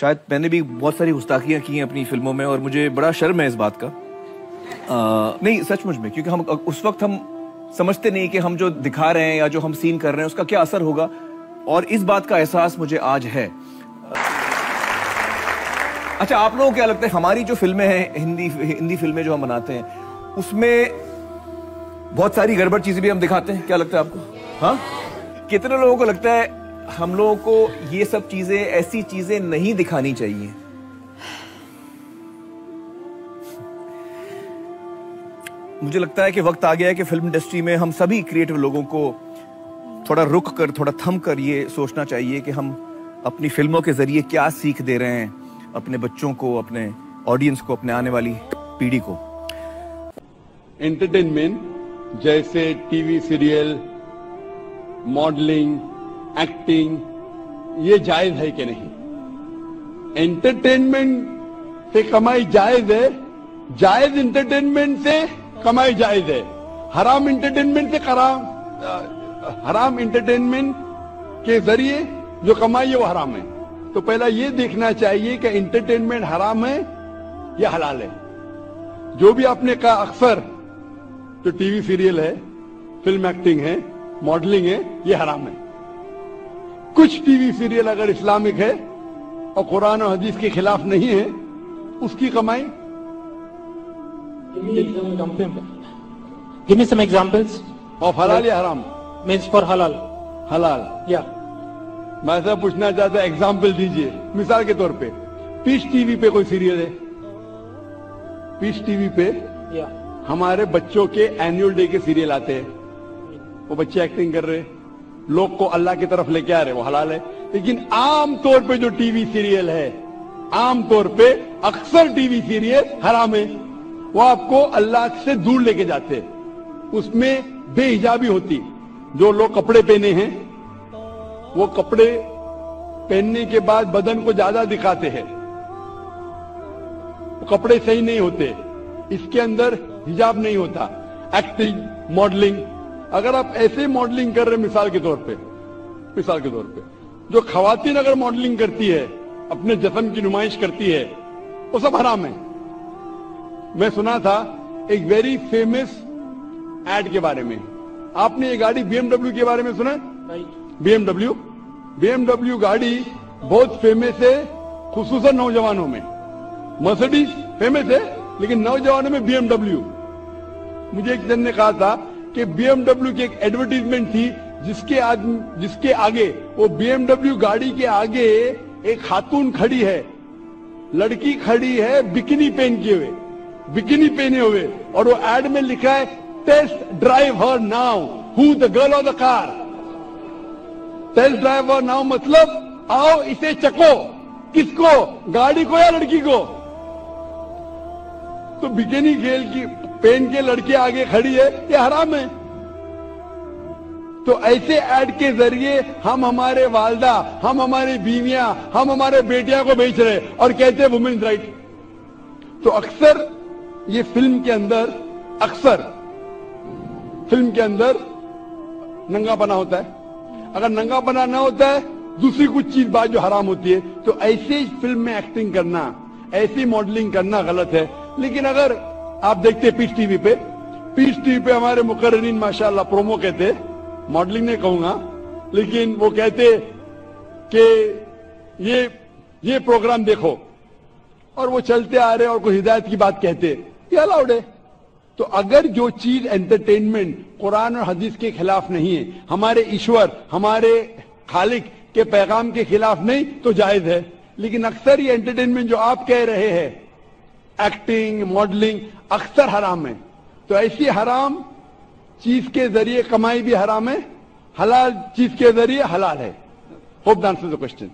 शायद मैंने भी बहुत सारी गुस्ताखियाँ की हैं अपनी फ़िल्मों में और मुझे बड़ा शर्म है इस बात का। आ, नहीं सचमुच में क्योंकि हम उस वक्त हम समझते नहीं कि हम जो दिखा रहे हैं या जो हम सीन कर रहे हैं उसका क्या असर होगा। और इस बात का एहसास मुझे आज है। अच्छा आप लोगों को क्या लगता है हमारी जो फ़िल्में हैं हिंदी हिंदी फ़िल्में जो हम बनाते हैं उसमें बहुत सारी गड़बड़ चीज़ें भी हम दिखाते हैं? क्या लगता है आपको? हाँ? कितने लोगों को लगता है हम लोगों को ये सब चीज़ें, ऐसी चीज़ें नहीं दिखानी चाहिए। मुझे लगता है कि वक्त आ गया है कि फ़िल्म इंडस्ट्री में हम सभी क्रिएटिव लोगों को थोड़ा रुक कर, थोड़ा थम कर ये सोचना चाहिए कि हम अपनी फ़िल्मों के ज़रिए क्या सीख दे रहे हैं अपने बच्चों को, अपने ऑडियंस को, अपने आने वाली पीढ़ी को। एंटरटेनमेंट जैसे टीवी सीरियल मॉडलिंग एक्टिंग ये जायज़ है कि नहीं? एंटरटेनमेंट से कमाई जायज़ है, जायज़ एंटरटेनमेंट से कमाई जायज़ है। हराम एंटरटेनमेंट से कराम, हराम एंटरटेनमेंट के ज़रिए जो कमाई है वो हराम है। तो पहला ये देखना चाहिए कि एंटरटेनमेंट हराम है या हलाल है। जो भी आपने कहा अक्सर जो टीवी सीरियल है फ़िल्म एक्टिंग है मॉडलिंग है, ये हराम है। कुछ टीवी सीरियल अगर इस्लामिक है और कुरान और हदीस के खिलाफ नहीं है उसकी कमाई Give me some examples. और हलाल या हराम Means for halal. हलाल Yeah. मैं ऐसा पूछना चाहता एग्ज़ाम्पल दीजिए मिसाल के तौर पे पीस टीवी पे कोई सीरियल है पीस टीवी पे Yeah. हमारे बच्चों के एनुअल डे के सीरियल आते हैं वो बच्चे एक्टिंग कर रहे हैं लोग को अल्लाह की तरफ़ लेके आ रहे वो हलाल है। लेकिन आम तौर पे जो टीवी सीरियल है, आम तौर पे अक्सर टीवी सीरियल हराम है। वो आपको अल्लाह से दूर लेके जाते हैं। उसमें बेहिजाबी होती। जो लोग कपड़े पहने हैं, वो कपड़े पहनने के बाद बदन को ज़्यादा दिखाते हैं। कपड़े सही नहीं होते। इसके अंदर हिजाब नहीं होता। एक्टिंग, मॉडलिंग अगर आप ऐसे मॉडलिंग कर रहे मिसाल के तौर पे मिसाल के तौर पे जो खातन अगर मॉडलिंग करती है अपने जस्म की नुमाइश करती है वो सब हराम है। मैं सुना था एक वेरी फ़ेमस एड के बारे में। आपने ये गाड़ी बीएमडब्ल्यू के बारे में सुना बीएमडब्ल्यू बीएमडब्ल्यू गाड़ी बहुत फ़ेमस है खुसूसन नौजवानों में। मर्सिडीज फ़ेमस है लेकिन नौजवानों में बीएमडब्ल्यू मुझे एक जन ने कहा था कि बीएमडब्ल्यू की एक एडवर्टीजमेंट थी, जिसके आज, जिसके आगे, वो बीएमडब्ल्यू गाड़ी के आगे एक खातून खड़ी है। लड़की खड़ी है, बिकिनी पहन किए हुए, बिकिनी पहने हुए, और वो एड में लिखा है test drive her now who the girl of the car test drive her now मतलब आओ इसे चको, किसको, गाड़ी को या लड़की को? तो बिकिनी खेल की पेन के लड़के आगे खड़ी है, ये हराम है। तो ऐसे ऐड के ज़रिए हम हमारे वालदा, हम हमारी बीवियाँ, हम हमारे बेटियाँ को बेच रहे और कहते हैं वुमेन्स राइट तो अक्सर ये फ़िल्म के अंदर, अक्सर फ़िल्म के अंदर नंगापना होता है। अगर नंगा बना ना होता है, दूसरी कुछ चीज़ बात जो हराम होती है। तो ऐसे फ़िल्म में एक्टिंग करना, ऐसी मॉडलिंग करना गलत है। लेकिन अगर आप देखते पीस टीवी पे। पीस टीवी पे हमारे मुकर्रीन माशाल्लाह प्रोमो कहते मॉडलिंग नहीं कहूँगा, लेकिन वो कहते कि ये ये प्रोग्राम देखो। और वो चलते आ रहे और कोई हिदायत की बात कहते ये अलाउड है। तो अगर जो चीज़ एंटरटेनमेंट कुरान और हदीस के खिलाफ नहीं है, हमारे ईश्वर, हमारे खालिक के पैगाम के खिलाफ नहीं तो जायज़ है। लेकिन अक्सर ये एंटरटेनमेंट जो आप कह रहे हैं एक्टिंग मॉडलिंग अक्सर हराम है। तो ऐसी हराम चीज़ के ज़रिए कमाई भी हराम है, हलाल चीज़ के ज़रिए हलाल है। Hope the answer the question.